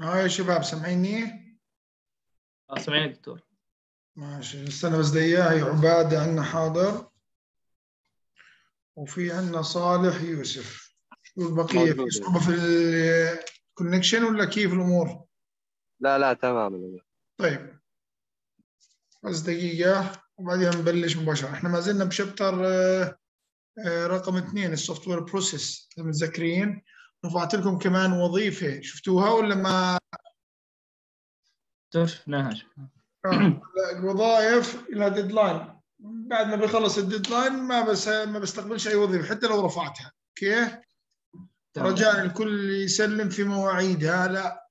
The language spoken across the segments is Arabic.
آه يا شباب سامعيني؟ آه سامعينك دكتور. ماشي استنى بس دقيقة عبادة عندنا حاضر؟ وفي عندنا صالح يوسف. شو البقية؟ في. صعوبة في ال connection ولا كيف الأمور؟ لا لا تمام. طيب. بس دقيقة وبعدين نبلش مباشرة. إحنا ما زلنا ب chapter آه، آه، رقم اثنين ال software process متذكرين؟ رفعت لكم كمان وظيفة شفتوها ولا ما؟ شفناها. آه، الوظائف لها deadline بعد ما بيخلص ال deadline ما بس ما بستقبلش أي وظيفة حتى لو رفعتها. okay. رجاء الكل يسلم في مواعيدها. لا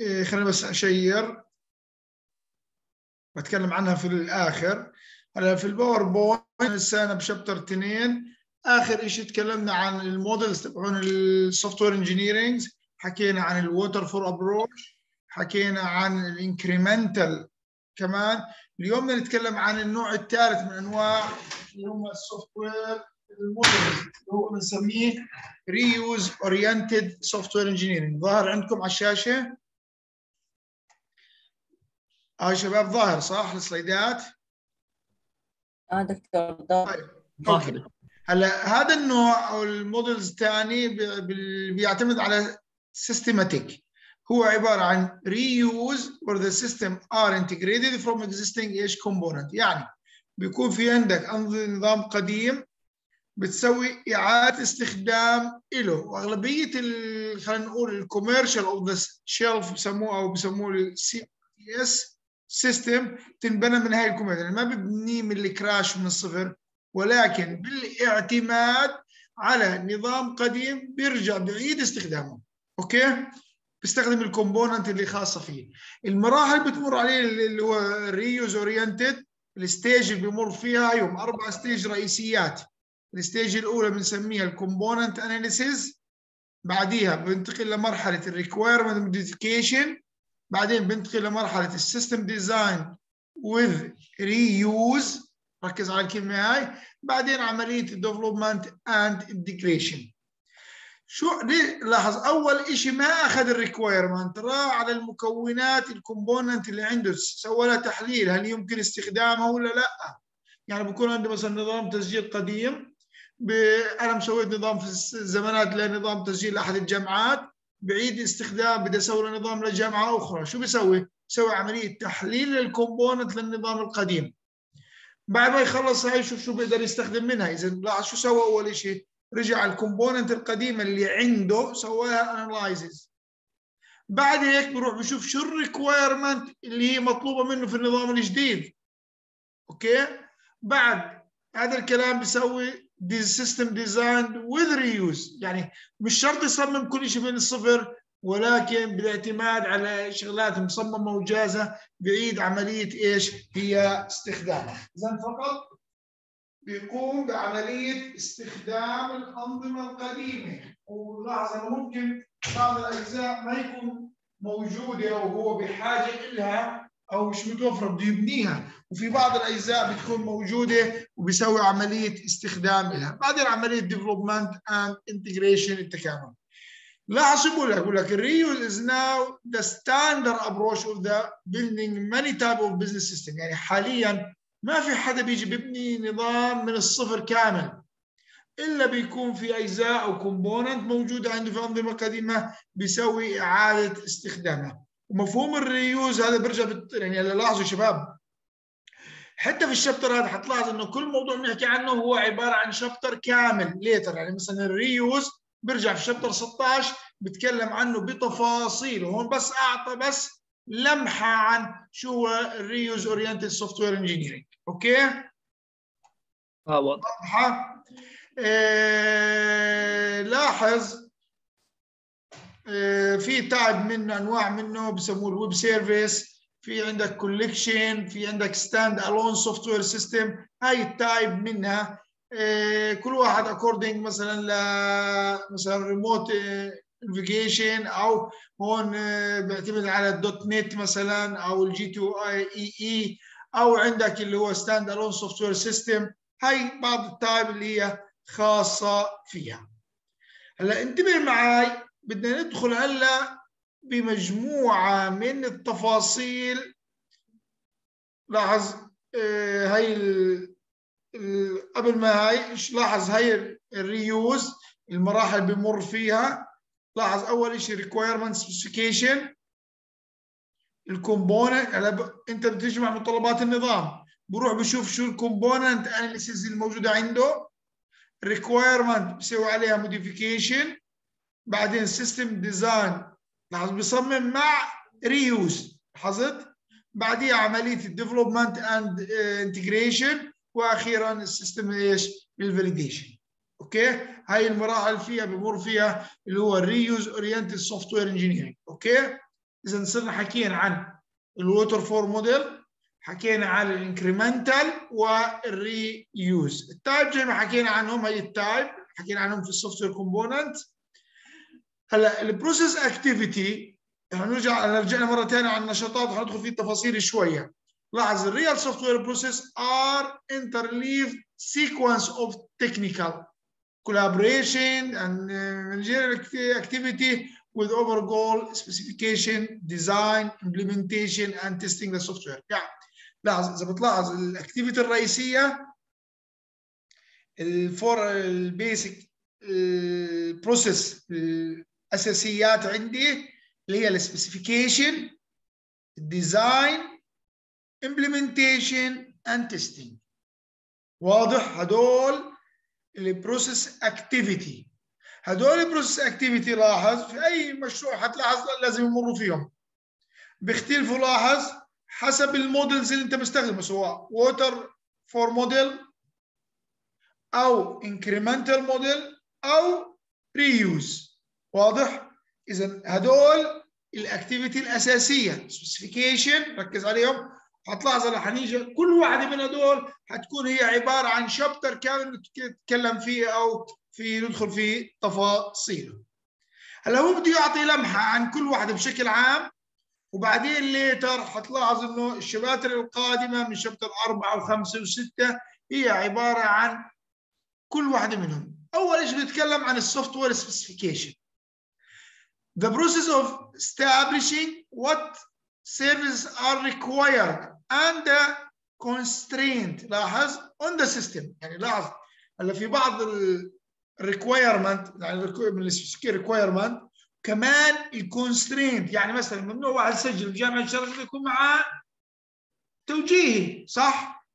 إيه، خليني بس أشير. بتكلم عنها في الآخر. هلا في ال PowerPoint لسه أنا ب chapter 2 آخر شيء تكلمنا عن ال models تبعون ال software engineering حكينا عن ال waterfall approach حكينا عن ال incremental كمان. اليوم بدنا نتكلم عن النوع الثالث من أنواع اللي هم ال software ال models اللي هو بنسميه reuse oriented software engineering ظاهر عندكم على الشاشة؟ آه شباب ظاهر صح؟ ال slide ات؟ آه دكتور ظاهر. هلا هذا النوع أو ال models الثاني بي- بي- بيعتمد على systematic هو عبارة عن reuse where the system are integrated from existing إيش component. يعني بيكون في عندك نظام قديم بتسوي إعادة استخدام له وأغلبية خلينا نقول ال commercial off the shelf بسموه أو بسموه ال C S system تنبنى من هاي ال commercial يعني ما ببنيه من ال scratch من الصفر. ولكن بالاعتماد على نظام قديم بيرجع بعيد استخدامه. okay؟ بيستخدم ال component اللي خاصة فيه. المراحل بتمر عليه اللي هو ال reuse oriented ال stage اللي بيمر فيها يوم أربع stage رئيسيات. ال stage الأولى بنسميها ال component analysis بعديها بنتقل لمرحلة ال requirement modification بعدين بنتقل لمرحلة ال system design with reuse. ركز على الكلمة هاي. بعدين عملية ال development and integration شو لاحظ أول شيء ما أخذ ال requirement راح على المكونات ال component اللي عنده. سوى لها تحليل هل يمكن استخدامها ولا لا؟ يعني بكون عنده مثلا نظام تسجيل قديم. أنا مسويت نظام في الزمانات لنظام تسجيل أحد الجامعات. بعيد استخدام بدي أسوي نظام لجامعة أخرى. شو بيسوي؟ بيسوي عملية تحليل لل component للنظام القديم. بعد ما يخلص هاي شوف شو بيقدر يستخدم منها؟ إذا لاحظ شو سوى أول شيء رجع ال component القديمة اللي عنده سواها analysis بعد هيك بروح بشوف شو ال requirement اللي هي مطلوبة منه في النظام الجديد. أوكي؟ بعد هذا الكلام بيسوي the system design with reuse يعني مش شرط يصمم كل شيء من الصفر. ولكن بالاعتماد على شغلات مصممة وجاهزة بعيد عملية إيش؟ هي استخدامها. اذا فقط بيقوم بعملية استخدام الأنظمة القديمة. ولاحظ ممكن بعض الأجزاء ما يكون موجودة أو هو بحاجة لها أو مش متوفره بده يبنيها. وفي بعض الأجزاء بتكون موجودة وبيسوي عملية استخدام لها بعدين عملية development and integration التكامل. لاحظ بقول لك بقول لك ال reuse is now the standard approach of the building many type of business system يعني حاليا ما في حدا بيجي بيبني نظام من الصفر كامل. إلا بيكون في أجزاء أو component موجودة عنده في أنظمة قديمة بيسوي إعادة استخدامها. ومفهوم ال reuse هذا بيرجع بت... يعني لاحظوا شباب. حتى في ال chapter هذا حتلاحظ إنه كل موضوع بنحكي عنه هو عبارة عن chapter كامل later يعني مثلا ال reuse بيرجع في chapter 16 بتكلم عنه بتفاصيل وهون بس أعطى بس لمحة عن شو هو ال reuse oriented software engineering أوكي؟ آه واضح. واضحه آه لاحظ آه في type منه أنواع منه بسموه ال web service في عندك collection في عندك stand-alone software system هاي ال type منها كل واحد according مثلا ل مثلا remote navigation أو هون آه بيعتمد على. ال .NET مثلا أو ال J2EE أو عندك اللي هو stand-alone software system هاي بعض ال type اللي هي خاصة فيها. هلأ انتبه معي بدنا ندخل هلأ بمجموعة من التفاصيل. لاحظ ال- ال- قبل ما هاي لاحظ؟ هاي ال reuse المراحل بمر فيها. لاحظ أول شيء requirement specification. ال component ب- أنت بتجمع متطلبات النظام. بروح بشوف شو ال component analysis الموجودة عنده. requirement بسوي عليها modification بعدين system design لاحظ بيصمم مع reuse لاحظت؟ بعديها عملية ال development and integration وأخيرا ال system إيش؟ ال validation أوكي؟ هاي المراحل فيها بمر فيها اللي هو ال reuse oriented software engineering أوكي؟ اذا صرنا حكينا عن ال waterfall model حكينا عن ال incremental وال reuse ال type زي ما حكينا عنهم هي ال type حكينا عنهم في ال software component هلا ال process activity هنرجع رجعنا مرة ثانية على النشاطات وحندخل في التفاصيل شوية. لاحظ ال real software process are interleaved sequence of technical collaboration and uh, managerial acti- activity with overall specification, design, implementation and testing the software. يعني لاحظ اذا بتلاحظ ال activity الرئيسيه ال four ال basic ال process الاساسيات عندي اللي هي ال specification ال design implementation and testing. واضح؟ هدول ال process activity هدول ال process activity لاحظ في أي مشروع حتلاحظ لازم يمروا فيهم. بيختلفوا لاحظ حسب ال models اللي انت مستخدمه سواء water fall model أو incremental model أو reuse واضح؟ اذا هدول ال activity الأساسية. specification ركز عليهم. هتلاحظ رح نيجي كل واحدة من هدول حتكون هي عبارة عن chapter كامل نتكلم فيه أو في ندخل في تفاصيله هلا هو بده يعطي لمحة عن كل واحدة بشكل عام وبعدين later حتلاحظ إنه الشباتر القادمة من chapter أربعة وخمسه وسته هي عبارة عن كل واحدة منهم. أول شيء بنتكلم عن ال software specification the process of establishing what services are required and constraint. لاحظ on the system. يعني لاحظ هلا في بعض ال requirement يعني من ال requirement كمان ال constraint يعني مثلا ممنوع واحد يسجل في جامعة الشرق يكون معاه توجيهي صح؟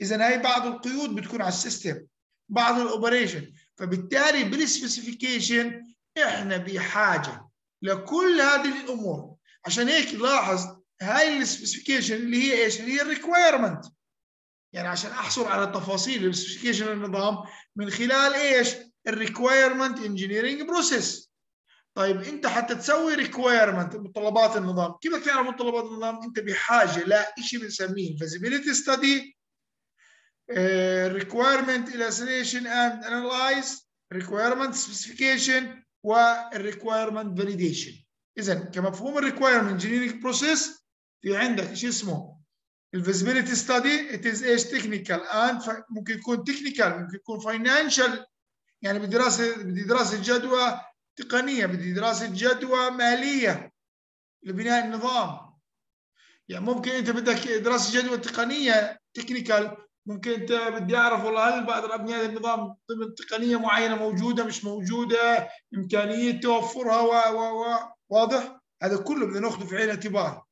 اذا هي بعض القيود بتكون على ال system بعض ال operation فبالتالي بال specification إحنا بحاجة لكل هذه الأمور. عشان هيك لاحظ هاي ال specification اللي هي إيش؟ اللي هي ال requirement يعني عشان أحصل على تفاصيل ال specification النظام من خلال إيش؟ ال requirement engineering process طيب أنت حتى تسوي requirement متطلبات النظام كيف بدك تعرف متطلبات النظام؟ أنت بحاجة لشيء بنسميه feasibility study requirement elicitation and analysis requirement specification وال requirement validation اذا كمفهوم ال requirement engineering process في عندك شيء اسمه؟ ال feasibility study it is إيش technical and ممكن يكون technical ممكن يكون financial يعني بدراسه بدي دراسة جدوى تقنية بدي دراسة جدوى مالية لبناء النظام. يعني ممكن أنت بدك دراسة جدوى تقنية تكنيكال ممكن أنت بدي أعرف والله هل بقدر ابناء النظام ضمن تقنية معينة موجودة مش موجودة امكانيه توفرها و و و واضح؟ هذا كله بدنا نأخذه في عين الاعتبار.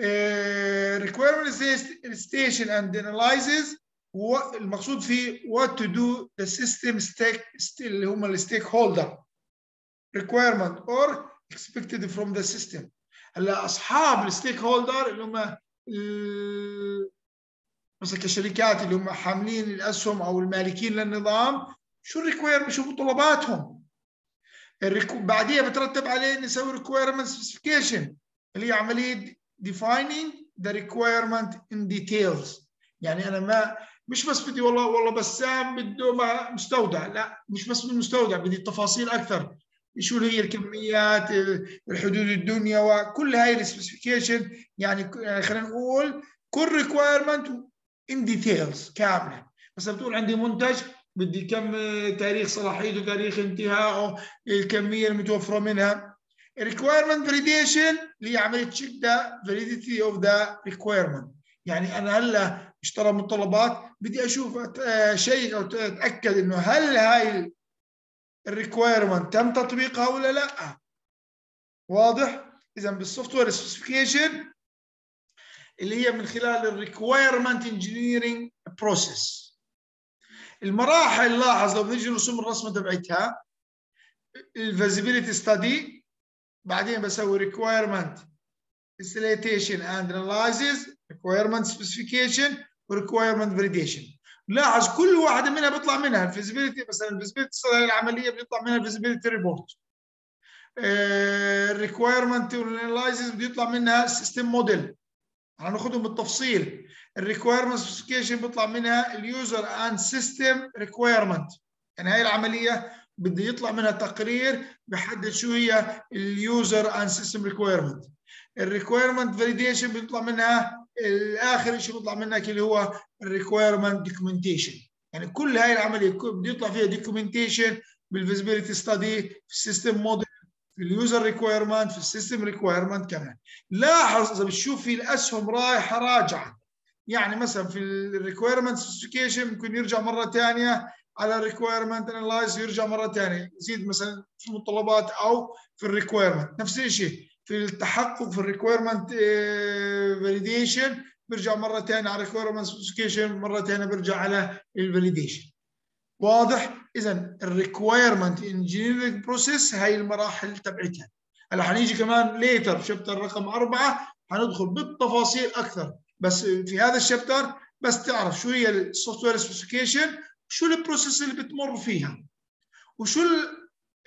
Requirement elicitation and analysis هو المقصود فيه what do the system stake- اللي هم ال stakeholder require or expect from the system. هلا أصحاب ال stakeholder اللي هم مثلا كشركات اللي هم حاملين الأسهم أو المالكين للنظام شو ال requirement شو متطلباتهم بعديها بترتب عليه نسوي requirement specification اللي هي عملية defining the requirement in details. يعني أنا ما مش بس بدي والله والله بسام بده مستودع. لا مش بس بالمستودع بدي التفاصيل أكثر. شو هي الكميات الحدود الدنيا وكل هاي ال specification يعني خلينا نقول كل requirement in details كاملة. بس بتقول عندي منتج بدي كم تاريخ صلاحيته تاريخ انتهائه الكمية المتوفره منها. Requirement validation اللي هي عملية check the validity of the requirement. يعني أنا هلا اشترى متطلبات بدي أشوف أت- شيء أو أتأكد إنه هل هاي ال requirement تم تطبيقها ولا لا. واضح؟ إذا بال software specification اللي هي من خلال ال requirement engineering process المراحل لاحظ لو بنيجي نرسم الرسمة تبعتها ال feasibility study بعدين بسوي requirement elicitation and analysis requirement specification requirement validation. لاحظ كل واحدة منها بيطلع منها ال feasibility مثلا ال feasibility العملية بيطلع منها ال feasibility report ال requirement وال analysis بيطلع منها system model هناخدهم بالتفصيل. ال requirement specification بيطلع منها ال user and system requirement يعني هاي العملية بده يطلع منها تقرير بحدد شو هي ال user and system requirement ال requirement validation بيطلع منها الآخر شيء بيطلع منها اللي هو ال requirement documentation يعني كل هاي العملية بده يطلع فيها documentation بال feasibility study في ال system model في ال user requirement في ال system requirement كمان. لاحظ إذا بتشوف في الأسهم رايحة راجعة. يعني مثلا في ال requirement specification ممكن يرجع مرة ثانية على ال requirement analysis يرجع مرة ثانية يزيد مثلا في المتطلبات أو في ال requirement نفس الشيء في التحقق في ال requirement validation بيرجع مرة ثانية على ال requirement specification مرة ثانية بيرجع على ال validation واضح؟ اذا ال requirement engineering process هاي المراحل تبعتها. هلا حنيجي كمان later chapter رقم أربعة. حندخل بالتفاصيل أكثر. بس في هذا ال chapter بس تعرف شو هي ال software specification شو ال process اللي بتمر فيها؟ وشو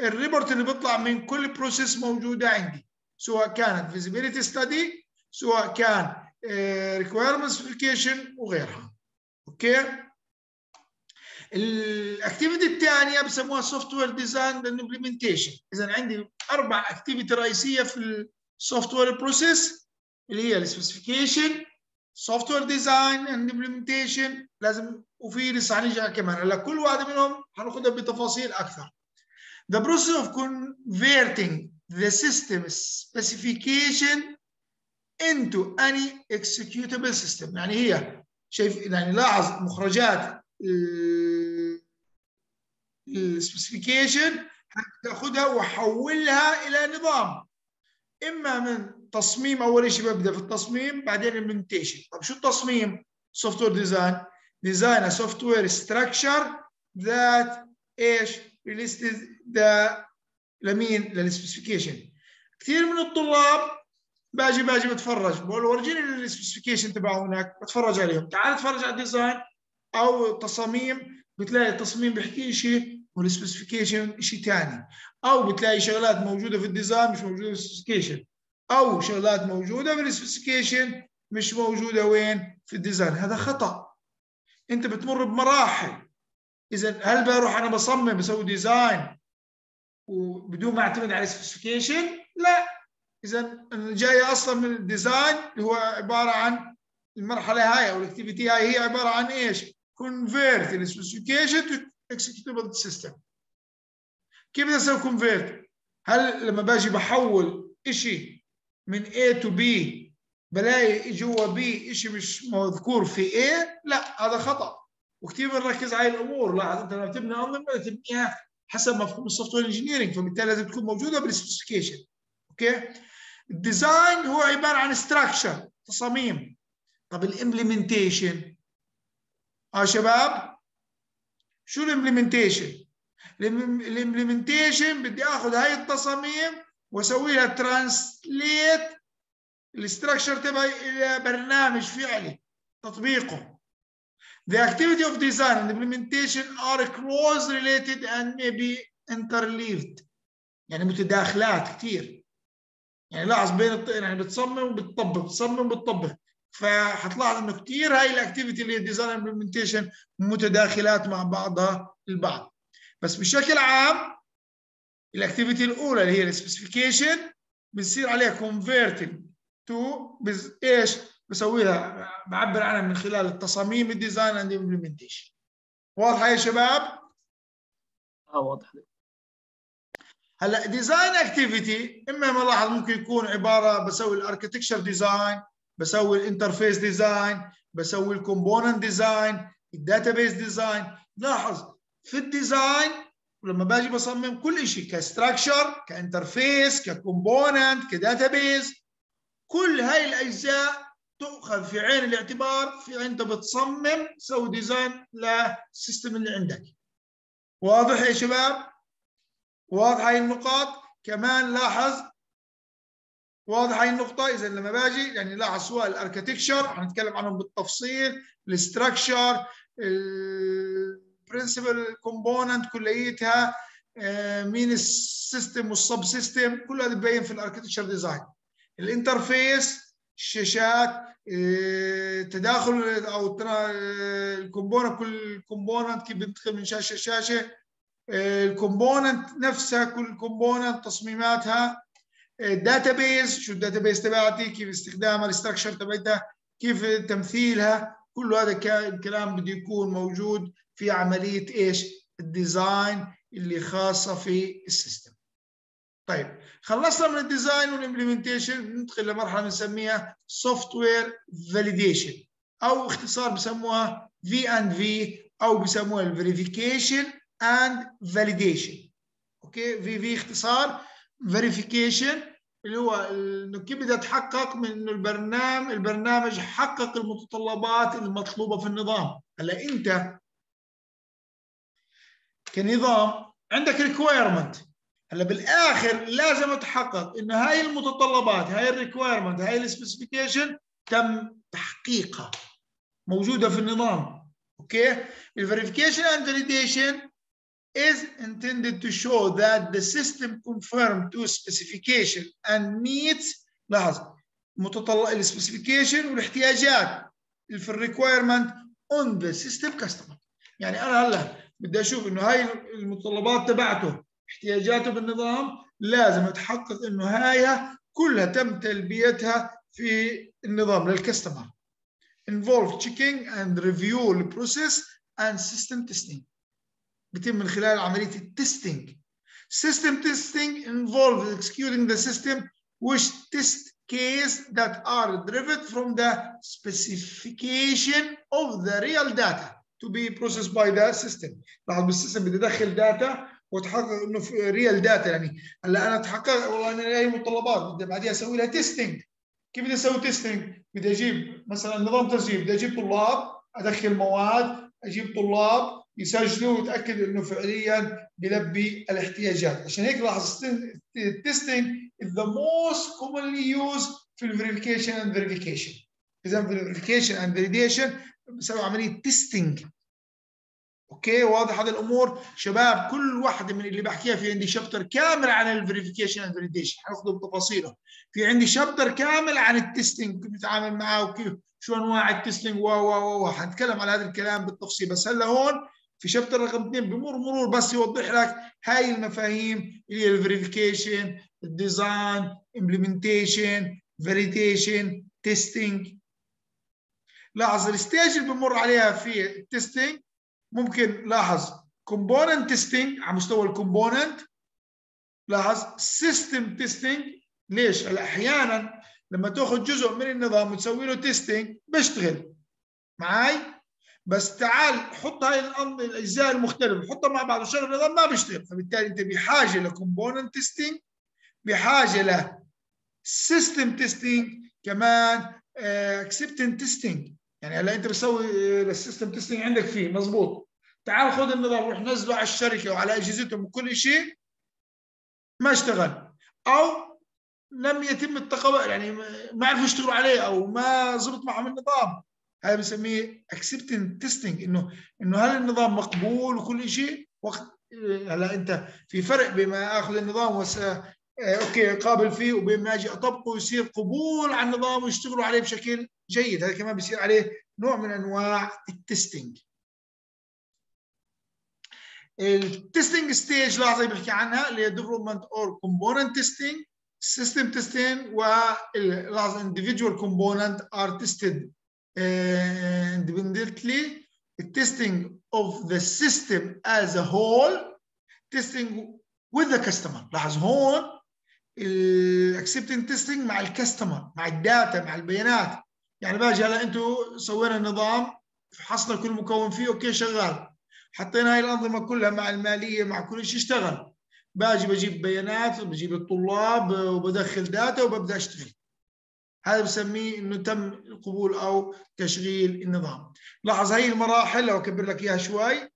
ال report اللي بيطلع من كل process موجودة عندي؟ سواء كانت feasibility study سواء كان requirement specification وغيرها. okay؟ ال activity الثانية بسموها software design implementation اذا عندي أربع activity رئيسية في ال software process اللي هي ال specification software design and implementation لازم وفي لسه حنيجي كمان. هلا كل واحدة منهم حناخذها بتفاصيل أكثر. The process of converting the system specification into an executable system. يعني هي شايف يعني لاحظ مخرجات ال specification هتاخدها وحولها إلى نظام. إما من تصميم أول شيء ببدأ في التصميم بعدين implementation طب شو التصميم؟ software design design software structure that إيش realise the لمين لل specification كثير من الطلاب باجي باجي بتفرج بقول ورجيني ال specification تبعه هناك بتفرج عليهم. تعال اتفرج على ال design أو تصاميم بتلاقي التصميم بيحكي شيء وال specification شيء ثاني أو بتلاقي شغلات موجودة في ال design مش موجودة في ال specification أو شغلات موجودة في ال specification مش موجودة وين؟ في ال design هذا خطأ. انت بتمر بمراحل إذا هل بروح أنا بصمم بسوي design وبدون ما أعتمد على ال specification لا إذا أنا أصلا من ال design اللي هو عبارة عن المرحلة هاي أو ال activity هاي هي عبارة عن إيش؟ the specification to executable system كيف بدي أسوي convert؟ هل لما باجي بحول شيء من A to B بلاقي جوا B شيء مش مذكور في A؟ لا هذا خطأ. وكثير بنركز على الأمور. لاحظ أنت لما تبني أنظمة تبنيها حسب مفهوم ال software engineering فبالتالي لازم تكون موجودة بال specification okay؟ ال design هو عبارة عن structure تصاميم. طب ال implementation آه شباب شو ال implementation ال implementation بدي آخذ هاي التصاميم واسوي لها translate ال structure تبعي برنامج فعلي تطبيقه. The activity of design and implementation are close related and may be interleaved يعني متداخلات كثير يعني لاحظ بين. يعني بتصمم وبتطبق بتصمم وبتطبق. فحتلاحظ إنه كثير هاي ال activity اللي هي design implementation متداخلات مع بعضها البعض. بس بشكل عام ال activity الأولى اللي هي ال specification بتصير عليها converting to بز... إيش بسويها؟ بعبر عنها من خلال التصاميم ال design and implementation واضحه يا شباب؟ آه واضح. هلا design activity إما ملاحظ ممكن يكون عبارة بسوي ال architecture design بسوي ال interface design بسوي ال component design ال database design لاحظ في ال design ولما باجي بصمم كل شيء كستراكشر كانترفيس ككومبوننت كداتابيس كل هاي الأجزاء تؤخذ في عين الاعتبار في انت بتصمم تسوي design لل system اللي عندك. واضح يا شباب؟ واضح هاي النقاط؟ كمان لاحظ؟ واضح هاي النقطة؟ إذا لما باجي يعني لاحظ سواء ال architecture حنتكلم عنهم بالتفصيل. ال structure ال principal component كليتها مين ال system وال subsystem كل هذا ببين في ال architecture design ال interface الشاشات تداخل أو ال component كل component كيف بينتقل من شاشة لشاشه ال component نفسها كل component تصميماتها. ال database شو ال database تبعتي كيف استخدامها ال structure تبعتها كيف تمثيلها. كل هذا الكلام بده يكون موجود في عملية إيش؟ ال design اللي خاصة في ال system. طيب خلصنا من ال design وال implementation ندخل لمرحلة بنسميها software validation أو اختصار بسموها V and V أو بسموها ال verification and validation okay؟ V V اختصار verification اللي هو إنه كيف بدي اتحقق من إنه البرنامج البرنامج حقق المتطلبات المطلوبة في النظام. هلأ أنت كنظام عندك requirement هلا بالآخر لازم أتحقق إنه هاي المتطلبات هاي ال requirement هاي ال specification تم تحقيقها. موجودة في النظام okay؟ ال verification and validation is intended to show that the system conforms to specification and meets لاحظ متطلب ال specification والاحتياجات في ال requirement of the system customer. يعني أنا هلأ بدي أشوف إنه هاي المتطلبات تبعته احتياجاته بالنظام لازم اتحقق انه هاي كلها تم تلبيتها في النظام لل customer involve checking and review the process and system testing بيتم من خلال عمليه ال testing system testing involves executing the system with test case that are derived from the specification of the real data to be processed by the system لاحظ بال system بدي ادخل data واتحقق إنه في real data يعني. هلأ أنا أتحقق والله أنا لي متطلبات بدي بعدين أسوي لها testing كيف بدي أسوي testing؟ بدي أجيب مثلا نظام تسجيل بدي أجيب طلاب أدخل مواد أجيب طلاب يسجلوا ويتاكد إنه فعليا بيلبي الاحتياجات. عشان هيك لاحظ ال testing is the most commonly used في ال verification and verification اذا verification and validation بسوي عملية testing okay واضح هذه الأمور. شباب كل واحدة من اللي بحكيها في عندي chapter كامل عن ال verification and validation حناخذه بتفاصيله. في عندي chapter كامل عن ال testing كيف نتعامل معاه وكيف شو انواع ال testing و و و حنتكلم على هذا الكلام بالتفصيل. بس هلأ هون في chapter رقم اثنين بمر مرور بس يوضح لك هاي المفاهيم اللي هي ال verification ال design implementation validation testing لاحظ ال stage اللي بمر عليها في ال testing ممكن لاحظ component testing على مستوى ال component لاحظ system testing ليش؟ أحيانا لما تأخذ جزء من النظام وتسوي له testing بيشتغل معي؟ بس تعال حط هاي الأجزاء المختلفة حطها مع بعض وشغل النظام ما بيشتغل فبالتالي أنت بحاجة ل component testing بحاجة ل system testing كمان acceptance testing يعني هلا أنت بتسوي ال system testing عندك فيه مزبوط تعال خذ النظام روح نزله على الشركة وعلى أجهزتهم وكل شيء. ما اشتغل. أو لم يتم التقبل يعني ما عرفوا يشتغلوا عليه أو ما زبط معهم النظام. هذا بنسميه acceptance testing إنه إنه هل النظام مقبول وكل شيء؟ وقت هلا أنت في فرق بين ما آخذ النظام أوكي قابل فيه وبين ما أجي اطبقه ويصير قبول على النظام ويشتغلوا عليه بشكل جيد. هذا كمان بيصير عليه نوع من أنواع ال testing ال testing stage لحظه بحكي عنها اللي هي development or component testing system testing ولحظه individual are tested. uh, independently. testing of the system as a whole testing with the customer. لاحظ هون ال acceptance testing مع ال customer مع ال data مع البيانات. يعني باجي هلا أنتم سوينا نظام فحصنا كل مكون فيه أوكي شغال. حطينا هاي الأنظمة كلها مع المالية مع كل شيء اشتغل. باجي بجيب بيانات بجيب الطلاب وبدخل data وببدأ أشتغل. هذا بسميه إنه تم القبول أو تشغيل النظام. لاحظ هاي المراحل لو أكبر لك إياها شوي.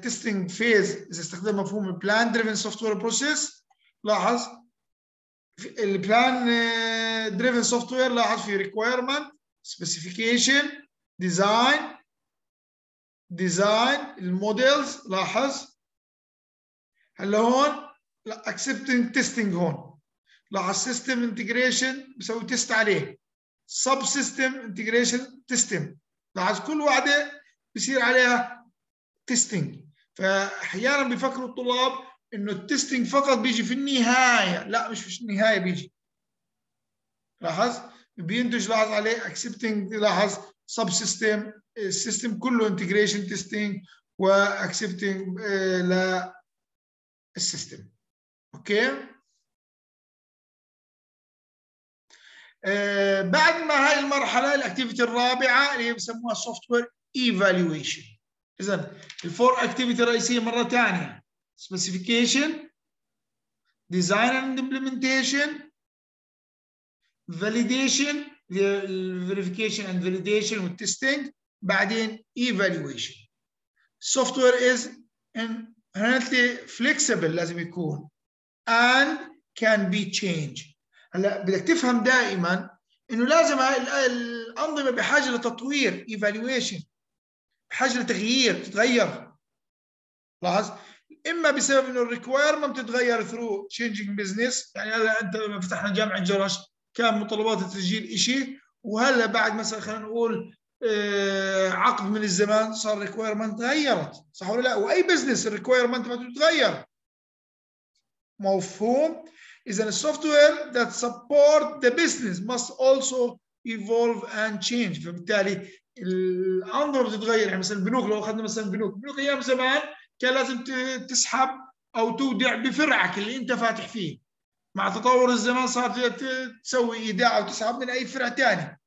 testing phase إذا استخدم مفهوم ال plan driven software process لاحظ ال plan driven software لاحظ في requirement specification design design ال modules لاحظ. هلا هون لا acceptance testing هون. لاحظ system integration بسوي test عليه. sub system integration test لاحظ كل واحدة بصير عليها testing فاحيانا بيفكروا الطلاب إنه ال testing فقط بيجي في النهاية. لا مش في النهاية بيجي. لاحظ؟ بينتج لاحظ عليه acceptance لاحظ sub system ال system كله integration testing و acceptance لل system okay؟ آه بعد ما هاي المرحلة ال activity الرابعة اللي هي بسموها software evolution اذا ال four activity الرئيسية مرة ثانية. Specification design and implementation validation verification and validation وال testing بعدين evolution software is inherently flexible لازم يكون and can be changed هلا بدك تفهم دائما انه لازم الانظمه بحاجه لتطوير evaluation بحاجه لتغيير تتغير لاحظ إما بسبب إنه ال requirement بتتغير through changing business يعني هلا أنت لما فتحنا جامعة جرش كان متطلبات التسجيل شيء وهلا بعد مثلا خلينا نقول آه عقد من الزمان صار ال requirement تغيرت صح ولا لا؟ وأي business ال requirement بتتغير. مفهوم؟ اذا ال software that support the business must also evolve and change. فبالتالي الانظمه بتتغير يعني مثلا البنوك لو أخذنا مثلا بنوك بنوك أيام زمان كان لازم تسحب أو تودع بفرعك اللي أنت فاتح فيه. مع تطور الزمان صار تسوي إيداع وتسحب من أي فرع ثاني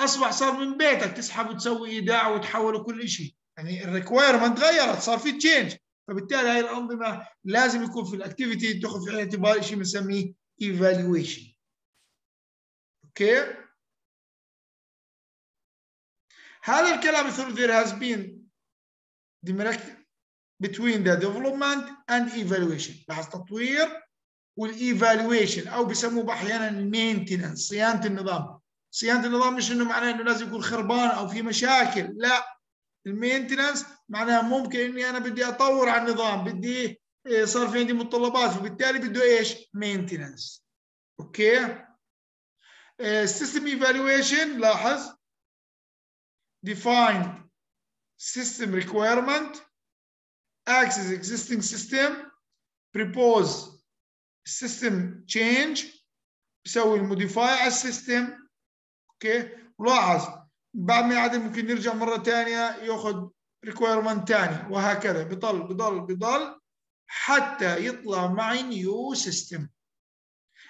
أصبح صار من بيتك تسحب وتسوي إيداع وتحول كل شيء يعني ال requirement تغيرت صار في change فبالتالي هاي الأنظمة لازم يكون في ال activity تاخذ في الاعتبار شيء بنسميه evolution okay؟ هذا الكلام there has been between the development and evolution. لاحظ تطوير وال evolution أو بسموه أحيانا ال maintenance صيانة النظام. صيانة النظام مش إنه معناه إنه لازم يكون خربان أو في مشاكل لا. ال maintenance معناها ممكن إني أنا بدي أطور على النظام بدي صار في عندي متطلبات فبالتالي بده إيش؟ maintenance okay؟ system evolution لاحظ. define system requirement. Assess existing system propose system change بسوي ال modify على ال system okay ولاحظ بعد ما يعدل ممكن نرجع مرة ثانية يأخذ requirement ثاني وهكذا. بضل بضل بضل حتى يطلع معي new system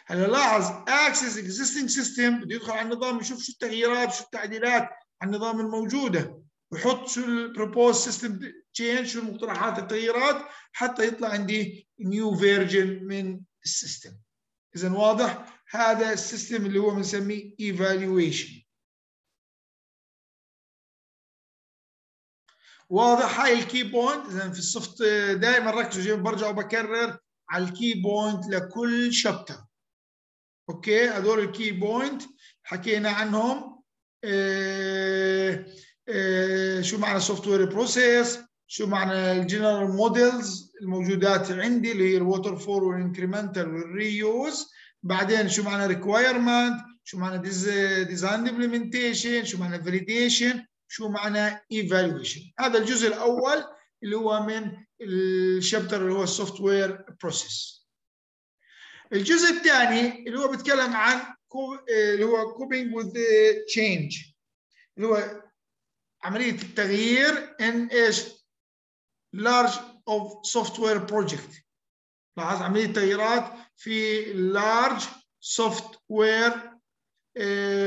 هلا لاحظ access existing system بده يدخل على النظام يشوف شو التغييرات شو التعديلات على النظام الموجودة. ويحط شو ال propose system change شو المقترحات التغييرات حتى يطلع عندي new version من ال system. إذا واضح؟ هذا ال system اللي هو بنسميه evolution واضح؟ هاي ال key point إذا في ال soft دائما ركزوا برجع وبكرر على ال key point لكل chapter okay؟ هذول ال key point حكينا عنهم. إيه شو معنى software process شو معنى ال general models الموجودات عندي اللي هي ال waterfall وال incremental وال reuse بعدين شو معنى requirement شو معنى design implementation شو معنى validation شو معنى evolution هذا الجزء الأول اللي هو من ال chapter اللي هو ال software process الجزء الثاني اللي هو بيتكلم عن اللي هو coping with change اللي هو عملية التغيير in إيش large of software project. لاحظ عملية تغييرات في large software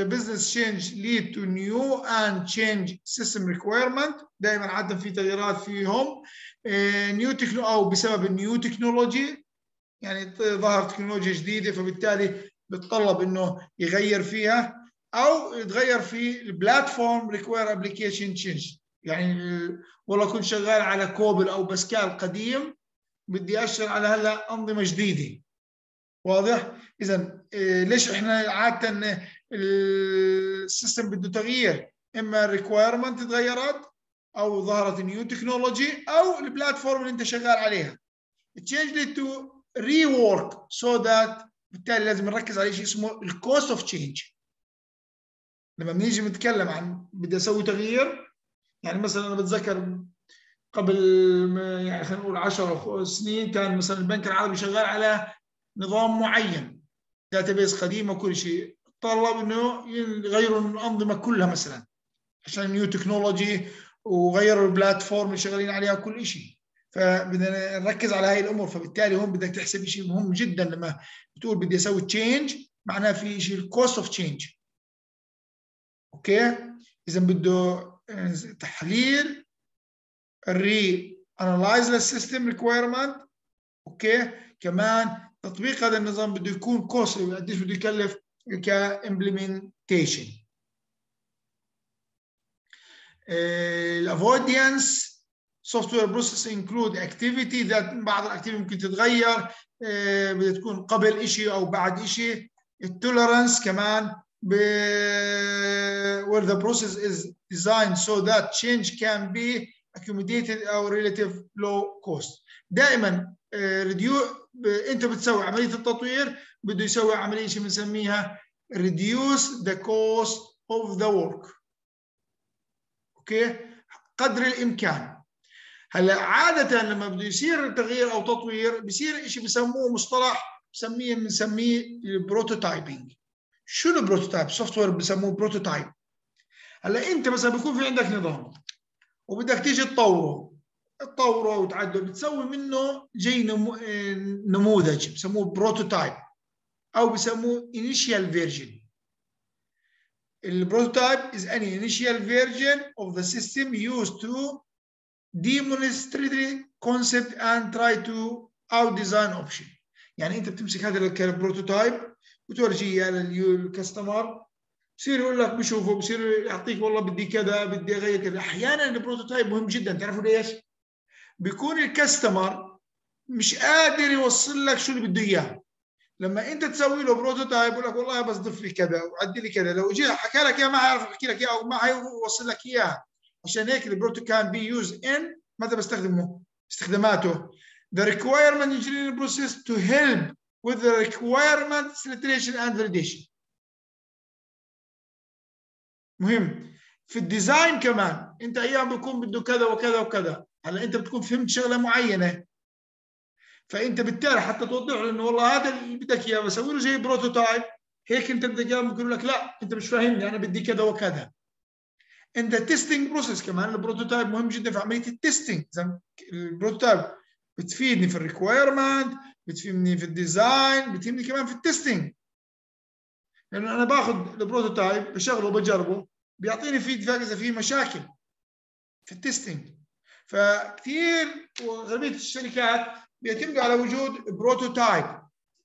business change lead to new and change system requirement دائما عادة في تغييرات فيهم. new techno أو بسبب ال new technology يعني ظهر تكنولوجيا جديدة فبالتالي بتطلب إنه يغير فيها. أو يتغير في ال platform require application change يعني والله كنت شغال على COBOL أو باسكال قديم بدي أشتغل على هلأ أنظمة جديدة. واضح؟ اذا ليش إحنا عادة ال system بده تغيير؟ إما ال requirement تغيرت أو ظهرت new technology أو ال platform اللي أنت شغال عليها. change to rework so that بالتالي لازم نركز على شيء اسمه ال cost of change لما بنيجي بنتكلم عن بدي أسوي تغيير يعني مثلا أنا بتذكر قبل يعني خلينا نقول 10 سنين كان مثلا البنك العربي شغال على نظام معين database قديمه وكل شيء. طلب إنه يغيروا الأنظمة كلها مثلا عشان new technology وغيروا ال platform اللي شغالين عليها كل شيء. فبدنا نركز على هاي الأمور فبالتالي هون بدك تحسب شيء مهم جدا لما بتقول بدي أسوي change معناه في شيء ال cost of change okay؟ إذا بده تحليل ال re-analyze لل system requirement okay؟ كمان تطبيق هذا النظام بده يكون cost قديش بده يكلف كامبلمنتيشن الافويدنس سوفت وير بروسيس انكلود اكتيفيتي ذات بعض الأكتيفيتي ممكن تتغير بدها تكون قبل شيء أو بعد شيء التولرنس كمان where the process is designed so that change can be accommodated or relative low cost. دائما ريديو أنت بتسوي عملية التطوير بده يسوي عملية شيء بنسميها؟ reduce the cost of the work. okay قدر الإمكان. هلأ عادة لما بده يصير تغيير أو تطوير بصير شيء بسموه مصطلح بسميه بنسميه ال prototyping شو ال prototype software بسموه prototype هلا انت مثلا بيكون في عندك نظام وبدك تيجي تطوره. تطوره وتعدله بتسوي منه زي نمو... نموذج بسموه prototype أو بسموه initial version. ال prototype is an initial version of the system used to demonstrate the concept and try to out design option. يعني انت بتمسك هذا ال prototype بتورجيه لل customer بصير يقول لك بشوفه بصير يعطيك والله بدي كذا بدي أغير كذا. أحيانا ال prototype مهم جدا. تعرفوا ليش؟ بيكون ال customer مش قادر يوصل لك شو اللي بده إياه. لما أنت تسوي له prototype يقول لك والله بس ضيف لي كذا وعدي لي كذا. لو اجى حكى لك إياه ما حيعرف يحكي لك إياه أو ما حيوصل لك إياه. عشان هيك ال proto can be used in ماذا بستخدمه؟ استخداماته. The requirement engineering process to help with the requirement elicitation and validation مهم. في ال design كمان أنت أيام بيكون بده كذا وكذا وكذا. هلأ أنت بتكون فهمت شغلة معينة. فأنت بالتالي حتى توضح له إنه والله هذا اللي بدك إياه بسوي له زي prototype هيك أنت بدك إياه يقول لك لا أنت مش فاهمني أنا بدي كذا وكذا. In the testing process كمان ال prototype مهم جدا في عملية ال testing ال prototype بتفيدني في ال requirement بتفيدني في ال design بتفيدني كمان في ال testing لأنه أنا باخذ ال prototype بشغله بجربه بيعطيني feedback إذا في مشاكل في ال testing فكثير وغالبية الشركات بيعتمدوا على وجود prototype.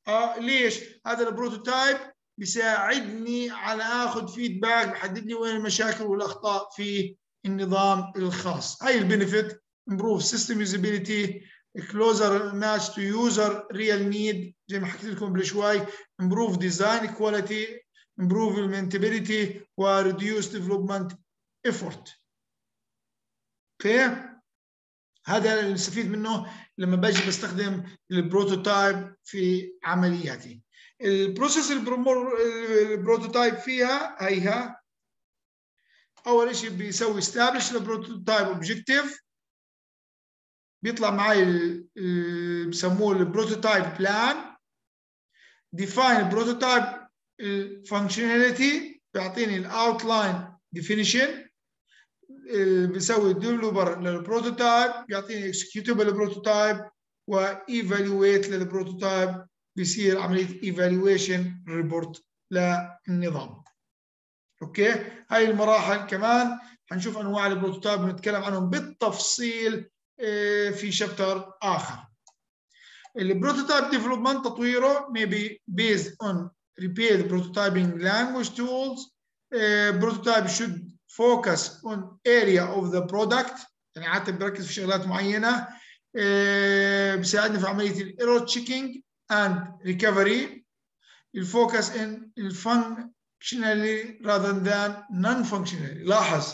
آه ليش؟ هذا ال prototype بيساعدني على آخذ feedback بحدد لي وين المشاكل والأخطاء في النظام الخاص. هاي ال benefit improve system usability closer match to user real need. زي ما حكيت لكم قبل شوي. Improve design quality improve maintainability و reduce development effort. okay هذا اللي نستفيد منه لما باجي بستخدم ال prototype في عملياتي. ال process ال prototype فيها هيها. أول شيء بيسوي establish ال prototype objective بيطلع معي بسموه ال prototype plan define ال prototype functionality بيعطيني ال outline definition. بيسوي develop لل prototype بيعطيني executable prototype و evaluate لل prototype بيصير عملية evaluation report للنظام. okay هاي المراحل كمان. حنشوف أنواع البروتوتايب بنتكلم عنهم بالتفصيل. في chapter اخر ال prototype development تطويره maybe based on prepared prototyping language tools uh, prototype should focus on area of the product يعني عادة بركز في شغلات معينة uh, بيساعدنا في عملية ال error checking and recovery ال focus in functionally rather than non-functionally لاحظ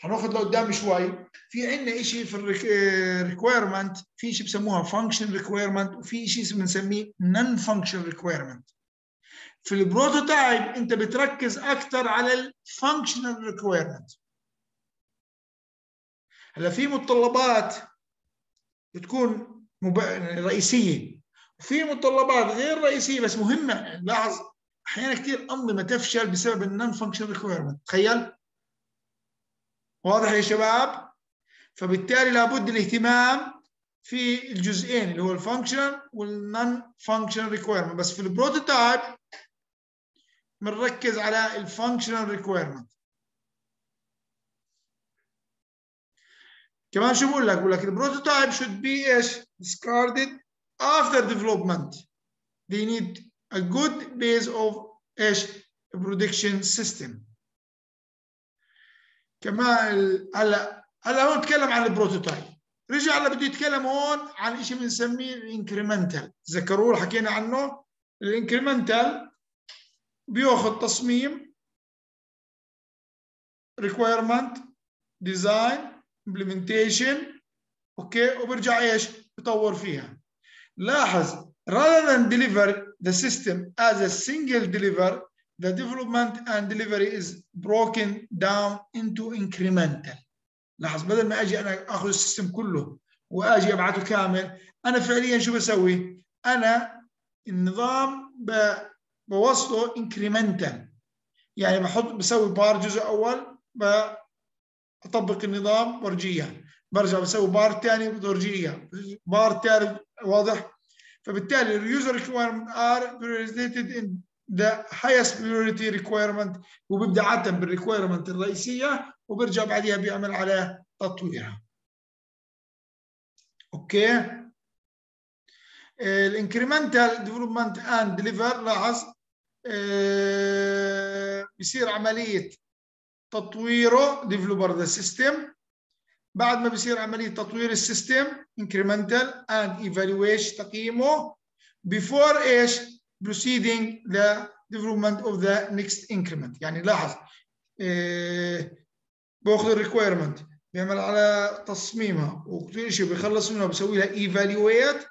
هناخد لقدام شوي في عندنا شيء في ال requirement في شيء بسموها function requirement وفي شيء بنسميه non function requirement في ال prototype أنت بتركز أكثر على ال functional requirement هلا في متطلبات بتكون مب... رئيسية. وفي متطلبات غير رئيسية بس مهمة. لاحظ أحيانا كثير أنظمة تفشل بسبب ال non function requirement تخيل؟ واضح يا شباب؟ فبالتالي لابد الاهتمام في الجزئين اللي هو ال functional وال non functional requirement بس في ال prototype بنركز على ال functional requirement كمان شو بقول لك؟ بقول لك ال prototype should be إيش؟ discarded after development. They need a good base of إيش؟ production system. كمان هلا هلا هون نتكلم عن ال prototype. رجع هلا بده يتكلم هون عن شيء بنسميه ال incremental تذكروه حكينا عنه؟ ال incremental بياخذ تصميم requirement design implementation okay؟ وبرجع إيش؟ بطور فيها. لاحظ rather than deliver the system as a single deliver the development and delivery is broken down into incremental. لاحظ بدل ما أجي أنا آخذ ال system كله وأجي أبعثه كامل أنا فعليا شو بسوي؟ أنا النظام بوصله incremental يعني بحط بسوي part جزء أول بطبق النظام برجيه برجع بسوي part ثاني برجيه part ثالث واضح؟ فبالتالي ال user requirement are presented in the highest priority requirement وبيبدا عاده بال requirement الرئيسية وبرجع بعديها بيعمل على تطويرها. okay؟ ال incremental development and deliver لاحظ بيصير عملية تطويره develop the system بعد ما بيصير عملية تطوير ال system incremental and evaluation تقييمه. Before إيش؟ Proceeding the development of the next increment. يعني لاحظ إيه باخذ ال requirement بيعمل على تصميمها وكل شيء بيخلص منها بسوي لها evaluate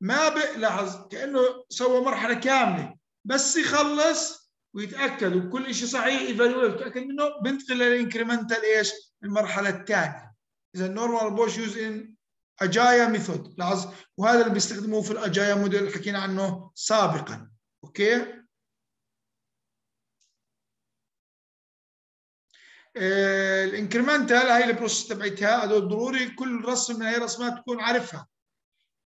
ما لاحظ كأنه سوى مرحلة كاملة. بس يخلص ويتأكد وكل شيء صحيح evaluate ويتأكد منه بنتقل لل incremental إيش؟ المرحلة الثانية. إذا normal approach used in agile method لاحظ؟ وهذا اللي بيستخدموه في ال agile model اللي حكينا عنه سابقا. okay؟ ال incremental هاي ال process تبعتها هذول ضروري كل رسم من هي الرسمات تكون عارفها.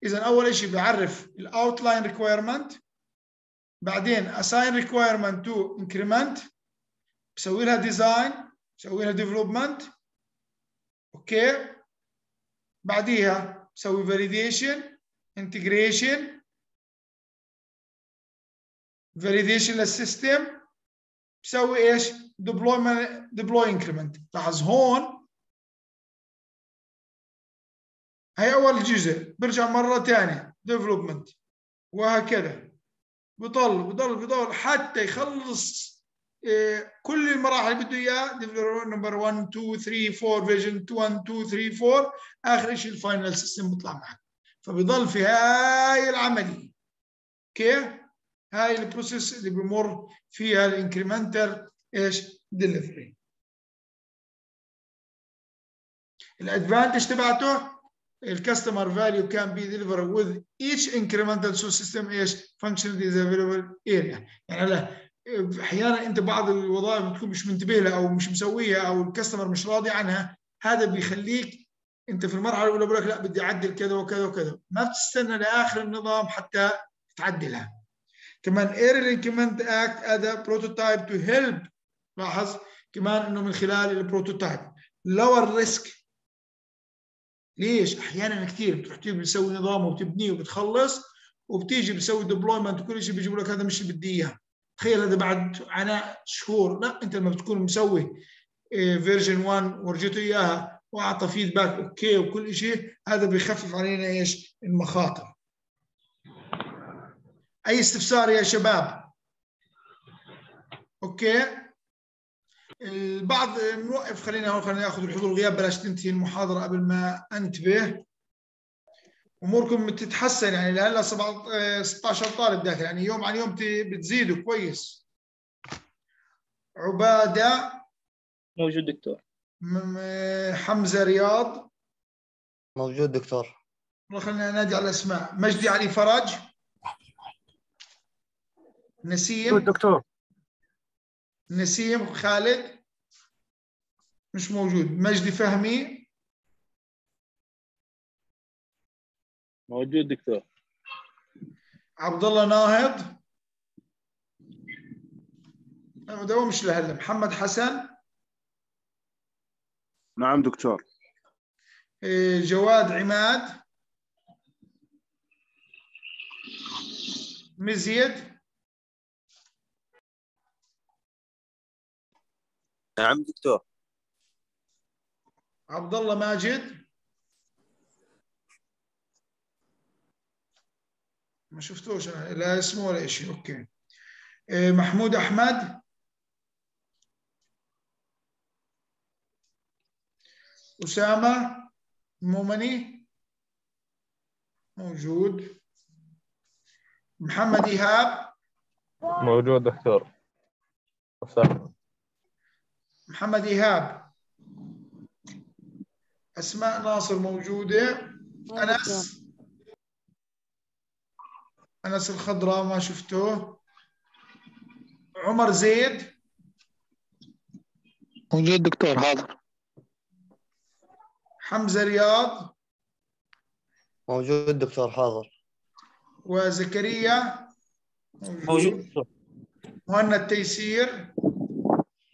اذا أول شيء بعرف ال outline requirement بعدين assign requirement to increment بسوي لها design بسوي لها development okay؟ بعديها بسوي validation integration validation لل system. بسوي إيش؟ deployment deploy increment. لاحظ هون هي أول جزء. برجع مرة ثانية development. وهكذا. بضل بضل بضل حتى يخلص كل المراحل بده إياه number 1 2 3 4 version 1 2 3 4 آخر شيء ال final system بيطلع معك. فبضل في هاي العملية. okay هاي ال process اللي بمر فيها ال incremental إيش؟ ديليفري الادفانتج تبعته الكاستمر فاليو كان بي ديليفر وذ ايتش انكريمنتال سو سيستم إيش؟ فانكشن از افيلبل اريا يعني هلا أحيانا أنت بعض الوظائف بتكون مش منتبه لها أو مش مسويها أو الكاستمر مش راضي عنها هذا بيخليك أنت في المرحلة الأولى بقول لك لا بدي أعدل كذا وكذا وكذا. ما بتستنى لآخر النظام حتى تعدلها. كمان ايرلي انكمنت اكت ادى بروتوتايب تو هيلب لاحظ كمان إنه من خلال ال prototype lower risk ليش؟ أحيانا كثير بتروح بتسوي نظام وبتبنيه وبتخلص وبتيجي بتسوي deployment وكل شيء بيجيبوا لك هذا مش اللي بدي إياه. تخيل هذا بعد عناء شهور لا أنت لما بتكون مسوي version 1 ورجيته إياها وأعطى feedback okay وكل شيء هذا بيخفف علينا إيش؟ المخاطر. أي استفسار يا شباب؟ أوكي. البعض نوقف خلينا هون خلينا ناخذ الحضور الغياب بلاش تنتهي المحاضرة قبل ما أنتبه. أموركم بتتحسن يعني لهلا 16 طالب داخل يعني يوم عن يوم بتزيدوا كويس. عبادة. موجود دكتور. حمزة رياض. موجود دكتور. خلينا نادي على الأسماء. مجدي علي فرج. نسيم. دكتور. نسيم خالد. مش موجود. مجدي فهمي. موجود دكتور. عبد الله ناهض. ده مش لهلا محمد حسن. نعم دكتور. جواد عماد. مزيد نعم دكتور. عبد الله ماجد. ما شفتوش. أنا لا اسمه ولا شيء أوكي. محمود أحمد. أسامة مومني. موجود. محمد إيهاب. موجود دكتور. وسهلا محمد إيهاب. أسماء ناصر موجودة. أنس. أنس الخضراء ما شفتوه. عمر زيد. موجود دكتور حاضر. حمزة رياض. موجود دكتور حاضر. وزكريا. موجود. مهند تيسير.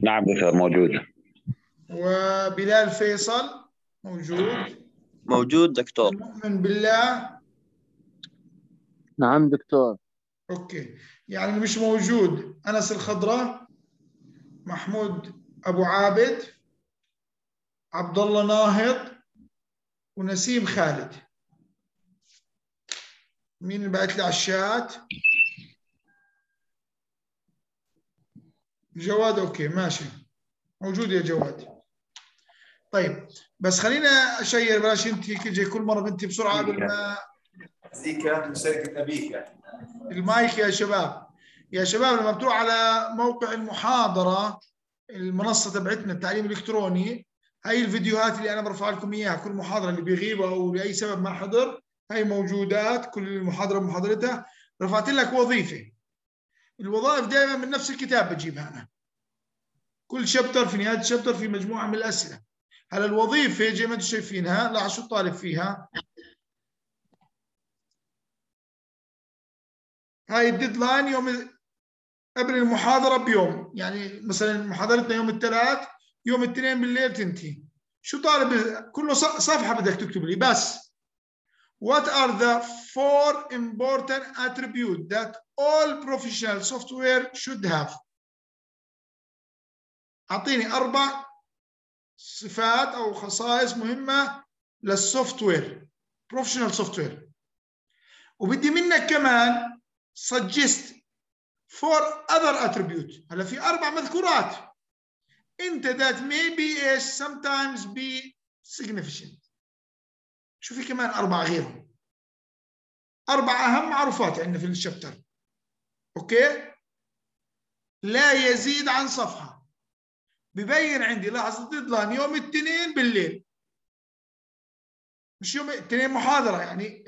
نعم دكتور موجود. وبلال فيصل. موجود. موجود دكتور. المؤمن بالله. نعم دكتور. أوكي. يعني اللي مش موجود. أنس الخضراء محمود أبو عابد عبد الله ناهض ونسيم خالد. مين اللي بعت لي على الشات؟ جواد أوكي ماشي. موجود يا جواد. طيب بس خلينا أشير بلاش أنت كل مرة بنتي بسرعة قبل ما زيكا من شركه ابيكا المايك يا شباب. يا شباب لما بتروح على موقع المحاضرة المنصة تبعتنا التعليم الإلكتروني هاي الفيديوهات اللي أنا برفع لكم إياها كل محاضرة اللي بيغيب أو لاي سبب ما حضر هاي موجودات كل محاضرة بمحاضرتها. رفعت لك وظيفة. الوظائف دائما من نفس الكتاب بجيبها أنا. كل شابتر في نهاية الشابتر في مجموعة من الأسئلة. هلا الوظيفة زي ما أنتم شايفينها لاحظوا الطالب فيها؟ هاي ال deadline يوم قبل المحاضرة بيوم. يعني مثلا محاضرتنا يوم الثلاث يوم الاثنين بالليل تنتهي. شو طالب؟ كله صفحة بدك تكتب لي. بس What are the four important attributes that all professional software should have? أعطيني أربع صفات أو خصائص مهمة لل software professional software وبدي منك كمان suggest for other attributes هلا في أربع مذكورات. أنت that may be is sometimes be significant. شو في كمان أربع غيرهم. أربع أهم معروفات عندنا في الشابتر okay؟ لا يزيد عن صفحة. ببين عندي لحظة deadline يوم الاثنين بالليل. مش يوم الاثنين محاضرة يعني.